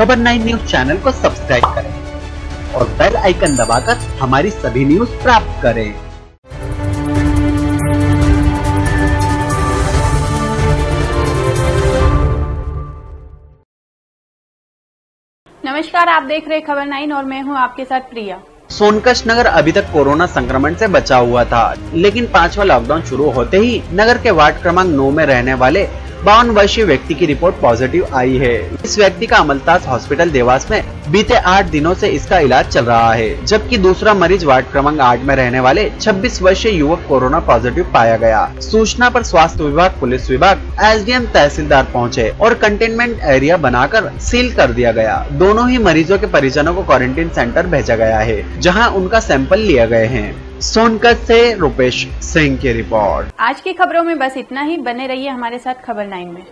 खबर nine news channel को subscribe करें और बेल आइकन दबाकर हमारी सभी न्यूज़ प्राप्त करें। नमस्कार आप देख रहे खबर नाइन और मैं हूँ आपके साथ प्रिया। सोनकश नगर अभी तक कोरोना संक्रमण से बचा हुआ था लेकिन पांचवा लॉकडाउन शुरू होते ही नगर के वार्ड क्रमांक नौ में रहने वाले बावन वर्षीय व्यक्ति की रिपोर्ट पॉजिटिव आई है। इस व्यक्ति का अमलताज हॉस्पिटल देवास में बीते आठ दिनों से इसका इलाज चल रहा है, जबकि दूसरा मरीज़ वार्ड क्रमांक आठ में रहने वाले 26 वर्षीय युवक कोरोना पॉजिटिव पाया गया। सूचना पर स्वास्थ्य विभाग, पुलिस विभाग, एसडीएम तहसीलदार पहुँचे और कंटेनमेंट एरिया बनाकर सील कर दिया गया। दोनों ही मरीजों के परिजनों को क्वारंटीन सेंटर भेजा गया है, जहाँ उनका सैंपल लिए गए हैं। सोनकत से रुपेश सिंह की रिपोर्ट। आज की खबरों में बस इतना ही। बने रहिए हमारे साथ खबर नाइन में।